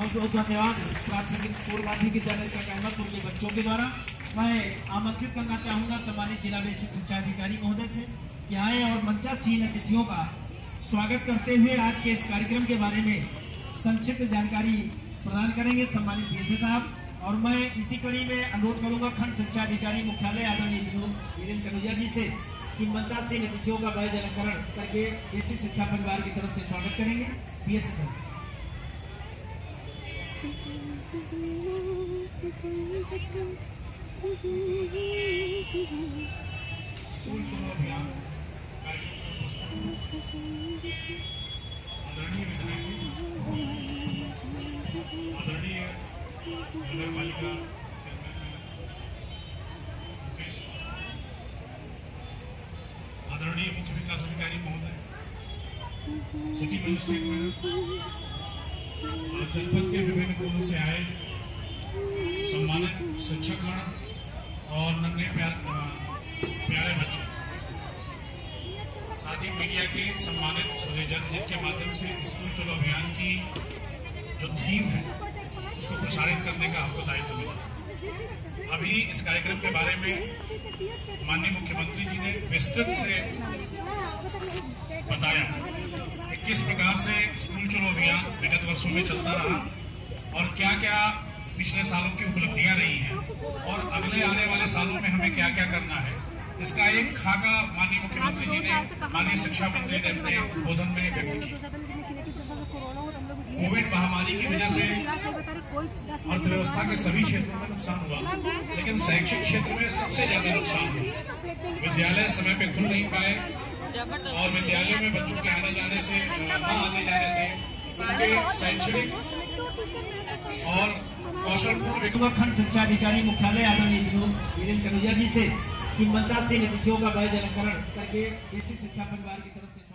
बहुत बहुत धन्यवाद पूर्व माध्यमिक विद्यालय चक अहमदपुर के बच्चों के द्वारा। मैं आमंत्रित करना चाहूँगा सम्मानित जिला बेसिक शिक्षा अधिकारी महोदय से कि आए और मंचासीन अतिथियों का स्वागत करते हुए आज के इस कार्यक्रम के बारे में संक्षिप्त जानकारी प्रदान करेंगे सम्मानित बीएसए साहब। और मैं इसी कड़ी में अनुरोध करूँगा खंड शिक्षा अधिकारी मुख्यालय आदरणीय वीरेंद्र कनुजा जी से कि मंचासीन अतिथियों का वय जनकरण करके बेसिक शिक्षा परिवार की तरफ़ से स्वागत करेंगे। बीएसए साहब आदरणीय मुख्य विकास अधिकारी महोदय सिटी मजिस्ट्रेट जनपद के विभिन्न कोनों से आए सम्मानित शिक्षकगण और नन्हे प्यार प्यारे बच्चों। साथ ही मीडिया के सम्मानित सुधीजन जिनके माध्यम से स्कूल चलो अभियान की जो थीम है, उसको प्रसारित करने का हमको दायित्व मिला। अभी इस कार्यक्रम के बारे में माननीय मुख्यमंत्री जी ने विस्तृत से बताया। किस प्रकार से स्कूल चलो अभियान विगत वर्षों में चलता रहा और क्या क्या पिछले सालों की उपलब्धियाँ रही हैं? और अगले आने वाले सालों में हमें क्या क्या करना है? इसका एक खाका माननीय मुख्यमंत्री जी ने माननीय शिक्षा मंत्री ने अपने उद्बोधन में व्यक्त किया। कोविड महामारी की वजह से अर्थव्यवस्था के सभी क्षेत्रों में नुकसान हुआ, लेकिन शैक्षिक क्षेत्र में सबसे ज़्यादा नुकसान हुआ। विद्यालय समय पे खुल नहीं पाए और विद्यालय में बच्चों के आने जाने से आने जाने से, उनके शैक्षणिक और कौशलपुर एकमा खंड शिक्षा अधिकारी मुख्यालय आदरणीय वीरेंद्र कनुजा जी से कि मंचासीन अतिथियों का वायजनकरण करके बेसिक शिक्षा परिवार की तरफ़ से